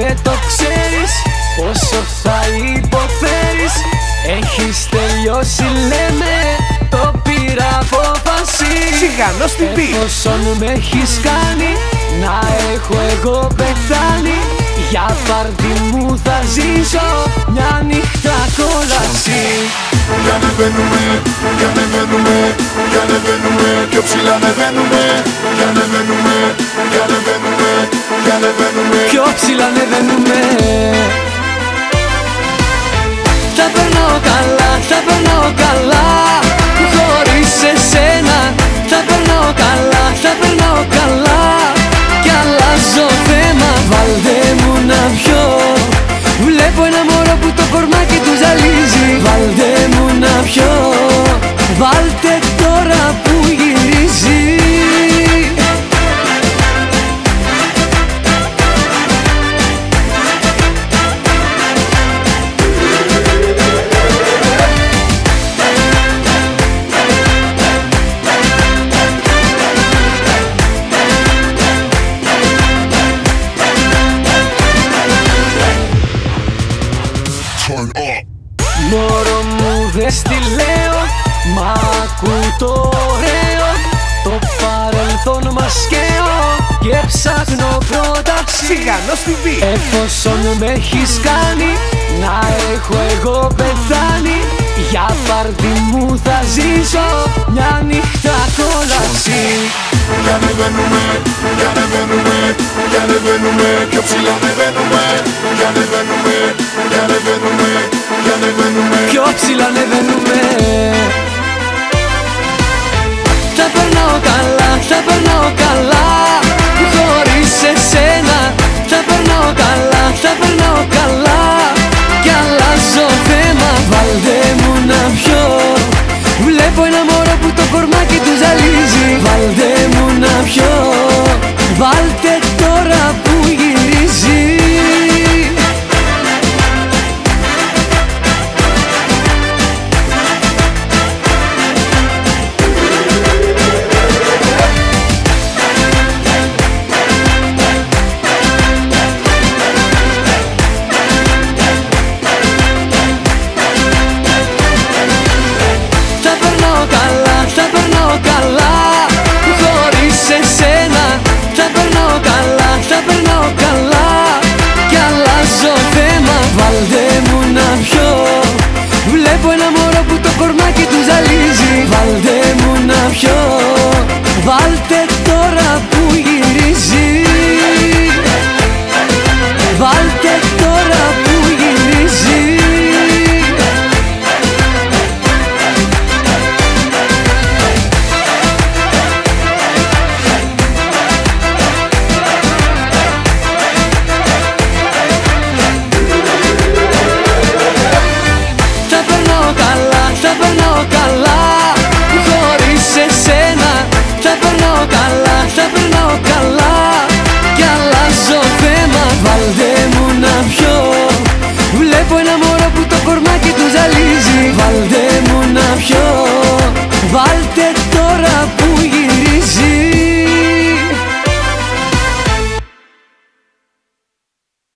δεν το ξέρεις Πόσο θα υποφέρεις Έχεις τελειώσει λέμε Το πήρα απόφαση Τσιγανός TV Εφόσον με έχεις κάνει Να έχω εγώ πεθάνει. Για πάρτι μου θα ζήσω Μια νύχτα κόλαση. Για ανεβαίνουμε, για ανεβαίνουμε, για ανεβαίνουμε Πιο ψηλά ανεβαίνουμε, για ανεβαίνουμε, για ανεβαίνουμε, για ανεβαίνουμε Πιο ψηλά ανεβαίνουμε τώρα που γυρίζει Turn up. Μωρό μου δες στη πρόταξη Τσιγανός TV Εφόσον με έχεις κάνει Να έχω εγώ πεθάνει. Για πάρτι μου θα ζήσω Μια νύχτα κόλαση. Για ανεβαίνουμε, για ανεβαίνουμε, για ανεβαίνουμε Πιο ψηλά ανεβαίνουμε, falta τώρα που γυρίζει.